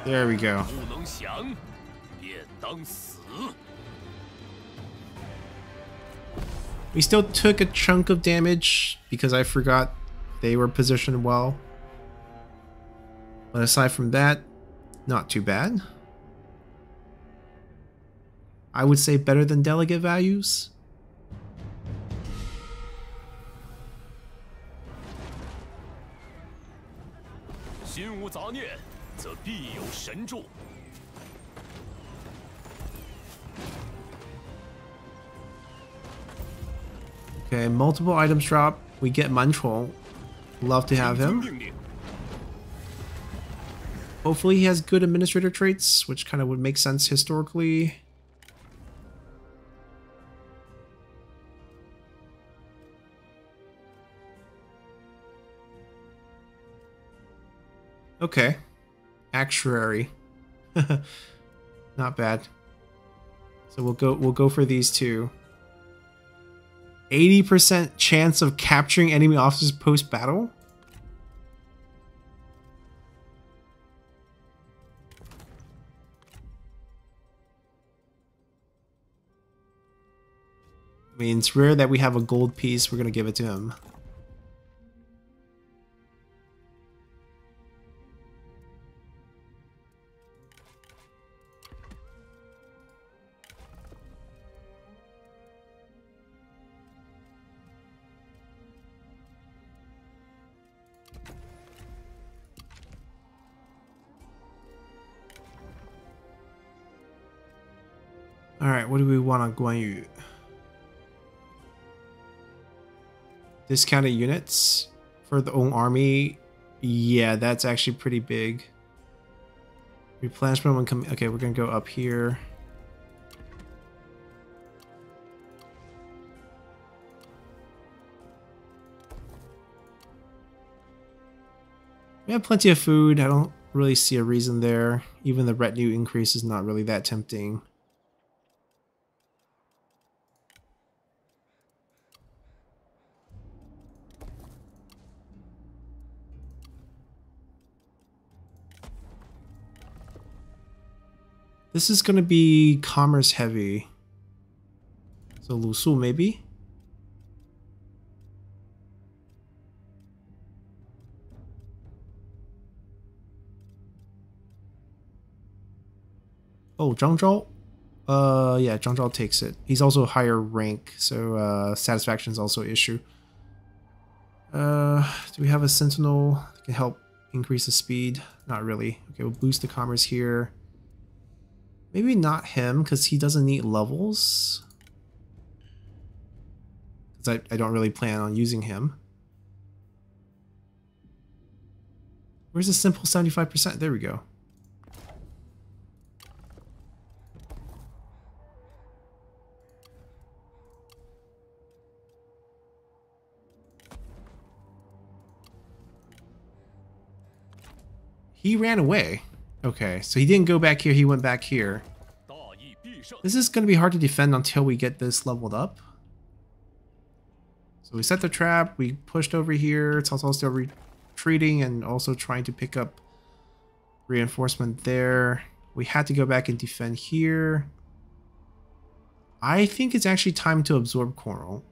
There we go. We still took a chunk of damage because I forgot they were positioned well. But aside from that, not too bad. I would say better than delegate values. Okay, multiple items drop. We get Man Chong. Love to have him.，Hopefully he has good administrator traits, which kind of would make sense historically. Okay. Actuary. [LAUGHS] Not bad. So we'll go we'll go for these two. 80% chance of capturing enemy officers post battle? It's rare that we have a gold piece. We're going to give it to him. Alright, what do we want on Guan Yu? Discounted units for the own army. Yeah, that's actually pretty big. Replenishment when coming. Okay, we're gonna go up here. We have plenty of food. I don't really see a reason there. Even the retinue increase is not really that tempting. This is going to be commerce heavy. So Lu Su maybe? Oh, Zhang Zhao? Uh, yeah, Zhang Zhao takes it. He's also higher rank, so uh, satisfaction is also issue. Uh, do we have a sentinel that can help increase the speed? Not really. Okay, we'll boost the commerce here. Maybe not him, because he doesn't need levels. Because I, I don't really plan on using him. Where's the simple 75%? There we go. He ran away. Okay, so he didn't go back here, he went back here. This is going to be hard to defend until we get this leveled up. So we set the trap, we pushed over here, It's also still retreating and also trying to pick up reinforcement there. We had to go back and defend here. I think it's actually time to absorb Coral.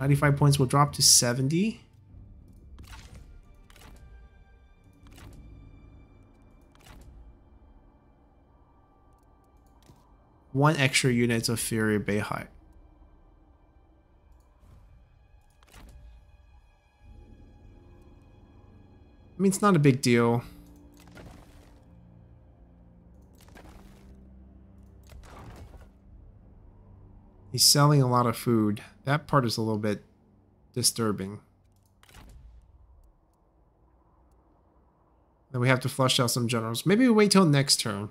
95 points will drop to 70. One extra units of Fury Beihai. I mean, it's not a big deal. He's selling a lot of food. That part is a little bit disturbing. Then we have to flush out some generals. Maybe we wait till next turn.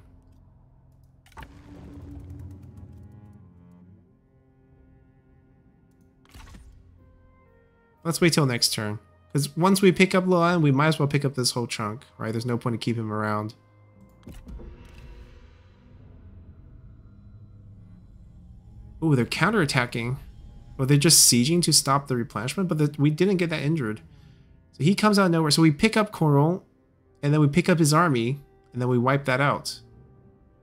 Let's wait till next turn. Because once we pick up Luan, we might as well pick up this whole chunk, right? There's no point to keep him around. Ooh, they're counterattacking. Well, they're just sieging to stop the replenishment, but the, we didn't get that injured. So he comes out nowhere. So we pick up Coral, and then we pick up his army, and then we wipe that out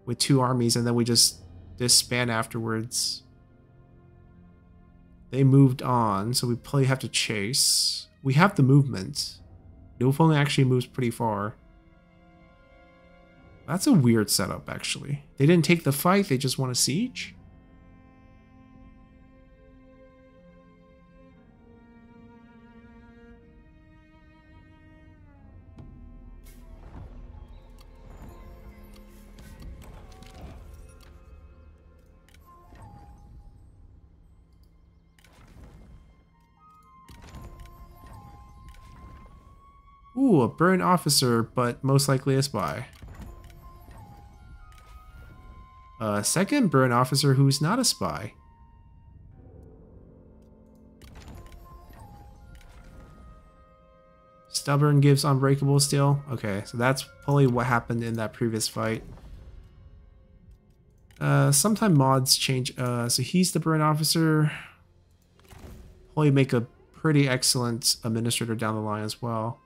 with two armies, and then we just disband afterwards. They moved on, so we probably have to chase. We have the movement. Liu Feng actually moves pretty far. That's a weird setup, actually. They didn't take the fight, they just want a siege? Ooh, a burn officer, but most likely a spy. A second burn officer who's not a spy. Stubborn gives unbreakable still. Okay, so that's probably what happened in that previous fight. Uh, sometime mods change. Uh, so he's the burn officer. Probably make a pretty excellent administrator down the line as well.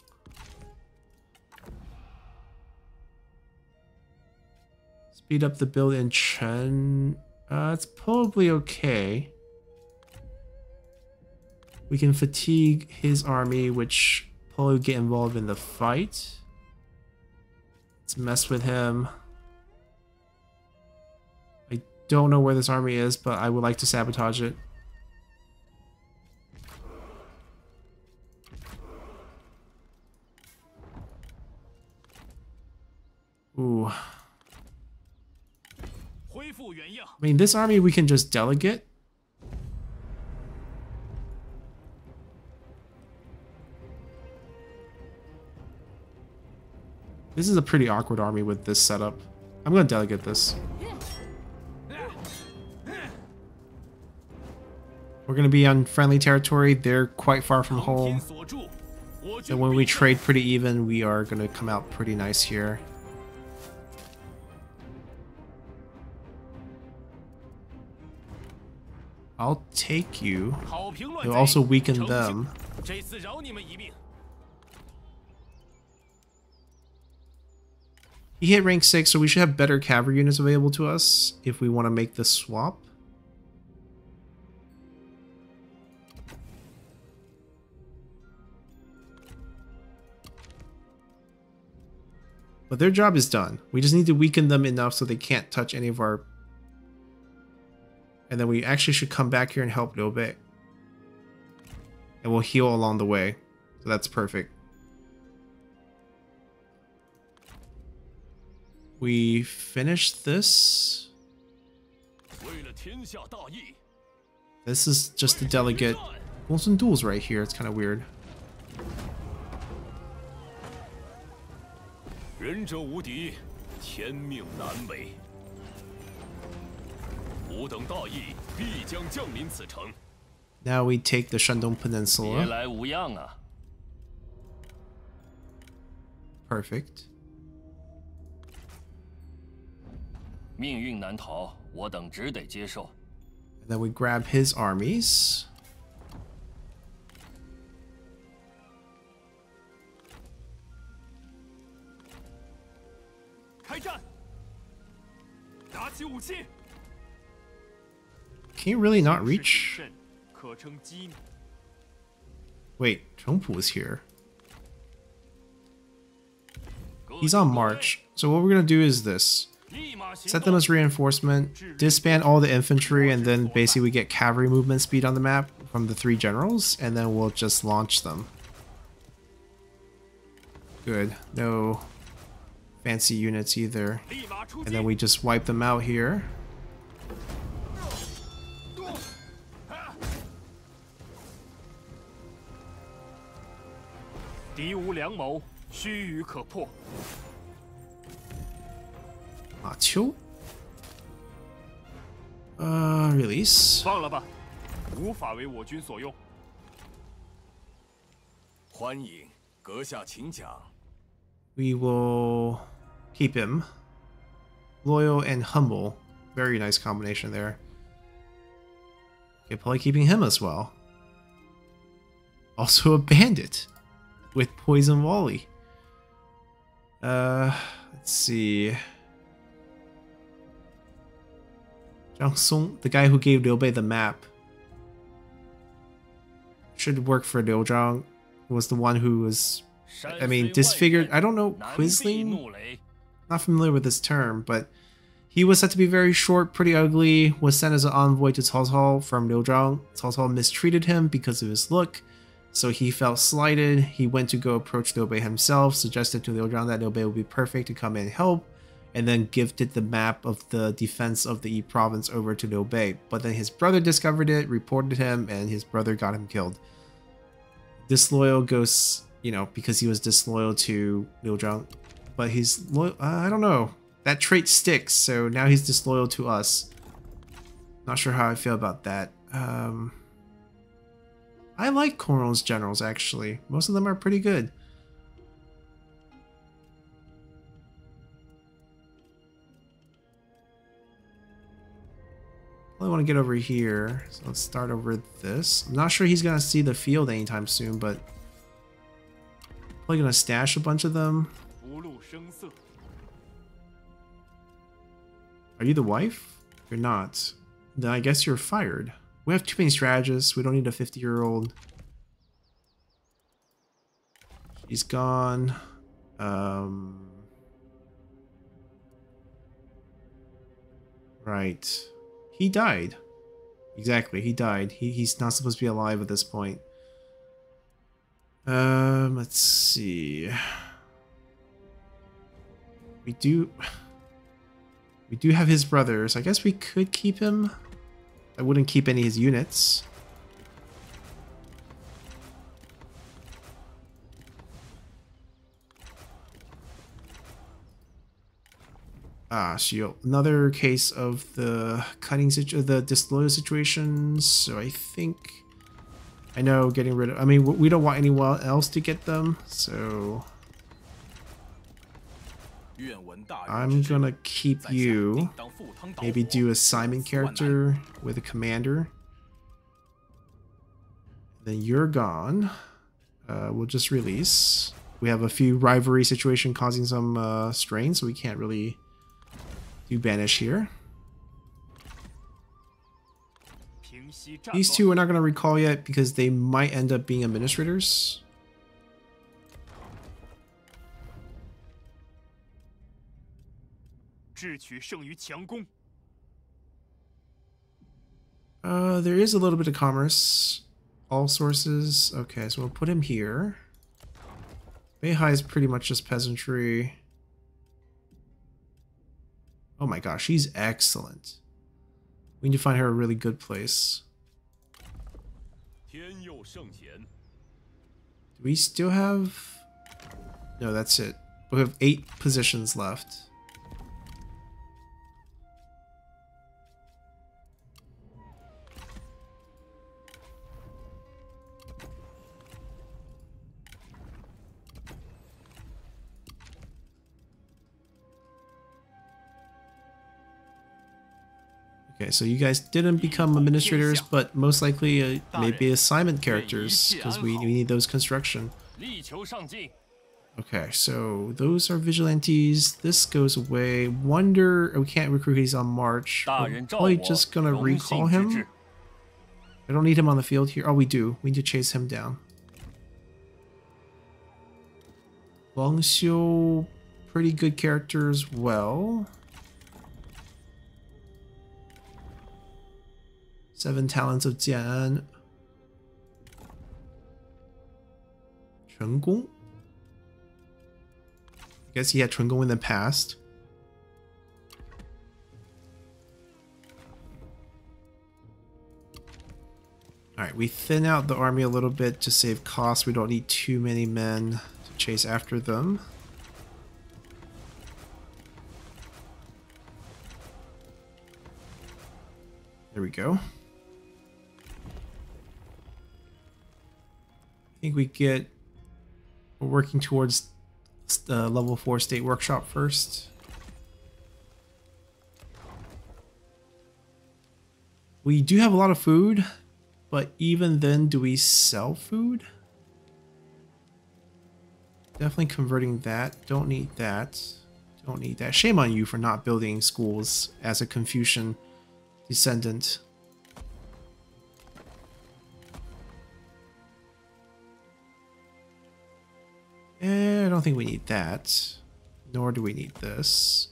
Speed up the build in Chen. Uh, it's probably okay. We can fatigue his army, which probably get involved in the fight. Let's mess with him. I don't know where this army is, but I would like to sabotage it. Ooh. I mean, this army we can just delegate. This is a pretty awkward army with this setup. I'm gonna delegate this. We're gonna be on friendly territory. They're quite far from home. And when we trade pretty even, we are gonna come out pretty nice here. I'll take you. You'll also weaken them. He hit rank 6, so we should have better cavalry units available to us if we want to make this swap. But their job is done. We just need to weaken them enough so they can't touch any of our and then we actually should come back here and help Nobe. And we'll heal along the way. So that's perfect. We finish this. This is just the delegate. Well, some duels right here. It's kind of weird. 吾等大义必将降临此城，Now we take the Shandong 别 Peninsula. 来无恙啊！Perfect. 命运难逃，我等只得接受。Then we grab his armies. 开战！拿起武器！Can you really not reach? Wait, Cheng Pu is here. He's on march. So what we're going to do is this. Set them as reinforcement, disband all the infantry, and then basically we get cavalry movement speed on the map from the three generals, and then we'll just launch them. Good. No fancy units either. And then we just wipe them out here. 敌无良谋，须臾可破。 Ma Qiu. Uh, release. 放了吧，无法为我军所用。欢迎阁下，请讲。 We will keep him. Loyal and humble. Very nice combination there. Okay, probably keeping him as well. Also a bandit with Poison Wally. Uh, let's see. Zhang Song, the guy who gave Liu Bei the map, should work for Liu Zhang, was the one who was, I mean, disfigured. I don't know, Quisling? Not familiar with this term, but he was said to be very short, pretty ugly, was sent as an envoy to Cao Cao from Liu Zhang. Cao Cao mistreated him because of his look, so he felt slighted. He went to go approach Liu Bei himself, suggested to Liu Zhang that Liu Bei would be perfect to come and help, and then gifted the map of the defense of the Yi province over to Liu Bei. But then his brother discovered it, reported him, and his brother got him killed. Disloyal goes, you know, because he was disloyal to Liu Zhang. But he's loyal. Uh, I don't know. That trait sticks, so now he's disloyal to us. Not sure how I feel about that. Um, I like Coral's generals, actually. Most of them are pretty good. I want to get over here, so let's start over this. I'm not sure he's going to see the field anytime soon, but... Probably going to stash a bunch of them. Are you the wife? You're not. Then I guess you're fired. We have too many strategists. We don't need a 50 year old. He's gone. Um. Right. He died. Exactly, he died. He, he's not supposed to be alive at this point. Um, let's see. We do... [SIGHS] We do have his brothers. I guess we could keep him. I wouldn't keep any of his units. Ah, so Another case of the cutting situ the disloyal situations. So I think I know getting rid of. I mean, we don't want anyone else to get them, so I'm gonna keep you. Maybe do a Simon character with a commander. Then you're gone. Uh, we'll just release. We have a few rivalry situation causing some uh, strain, so we can't really do banish here. These two we're not going to recall yet because they might end up being administrators. 智取胜于强攻。 Uh, there is a little bit of commerce. All sources. Okay, so we'll put him here. Beihai is pretty much just peasantry. Oh my gosh, she's excellent. We need to find her a really good place. 天佑圣贤， Do we still have... No, that's it. We have eight positions left. Okay, so you guys didn't become administrators, but most likely uh, maybe assignment characters, because we, we need those construction. Okay, so those are vigilantes. This goes away. Wonder, we can't recruit He's on March. We're probably just gonna recall him. I don't need him on the field here. Oh, we do. We need to chase him down. Longxiu, pretty good character as well. Seven talents of Jian. Chen Gong. I guess he had Chen Gong in the past. Alright, we thin out the army a little bit to save costs. We don't need too many men to chase after them. There we go. I think we get... We're working towards the level 4 state workshop first. We do have a lot of food, but even then, do we sell food? Definitely converting that. Don't need that. Don't need that. Shame on you for not building schools as a Confucian descendant. Eh, I don't think we need that. Nor do we need this.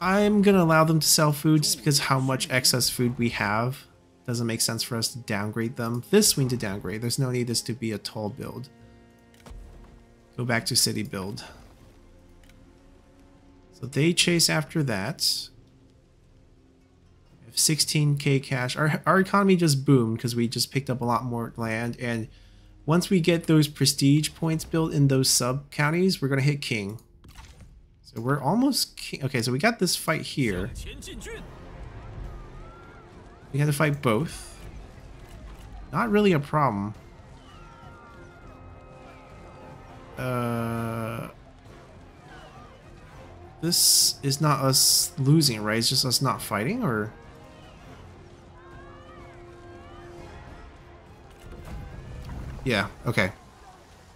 I'm gonna allow them to sell food just because how much excess food we have. Doesn't make sense for us to downgrade them. This we need to downgrade. There's no need this to be a tall build. Go back to city build. So they chase after that. 16k cash. Our, our economy just boomed because we just picked up a lot more land. And once we get those prestige points built in those sub counties, we're going to hit king. So we're almost king. Okay, so we got this fight here. We had to fight both. Not really a problem. Uh, this is not us losing, right? It's just us not fighting, or... Yeah, okay.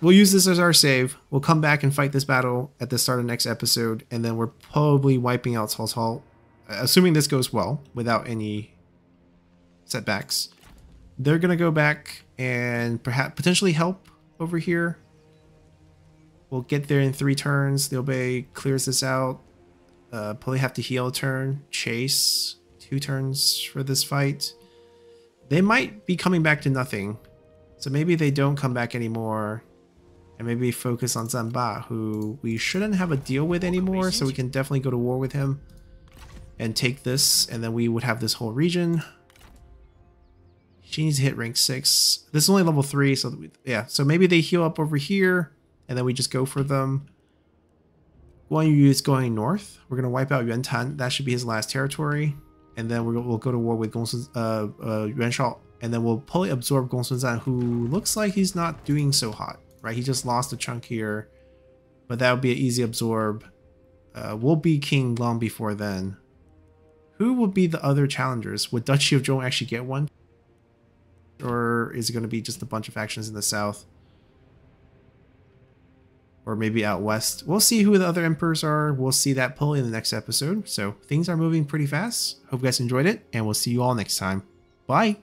We'll use this as our save. We'll come back and fight this battle at the start of next episode, and then we're probably wiping out Cao Hall, assuming this goes well, without any setbacks. They're gonna go back and perhaps potentially help over here. We'll get there in three turns. The obey clears this out. Uh, probably have to heal a turn. Chase two turns for this fight. They might be coming back to nothing, so maybe they don't come back anymore. And maybe focus on Zang Ba, who we shouldn't have a deal with anymore, so we can definitely go to war with him and take this, and then we would have this whole region. She needs to hit rank 6. This is only level 3, so we, yeah. So maybe they heal up over here, and then we just go for them. Guan Yu is going north. We're going to wipe out Yuan Tan. That should be his last territory. And then we'll go to war with Gongsun, uh, uh, Yuan Shao. And then we'll probably absorb Gongsun who looks like he's not doing so hot, right? He just lost a chunk here. But that would be an easy absorb. Uh, we'll be king long before then. Who would be the other challengers? Would Duchy of Zhong actually get one? Or is it going to be just a bunch of factions in the south? Or maybe out west. We'll see who the other emperors are. We'll see that pull in the next episode. So things are moving pretty fast. Hope you guys enjoyed it, and we'll see you all next time. Bye!